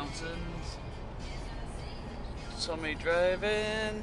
thousands. Somebody driving.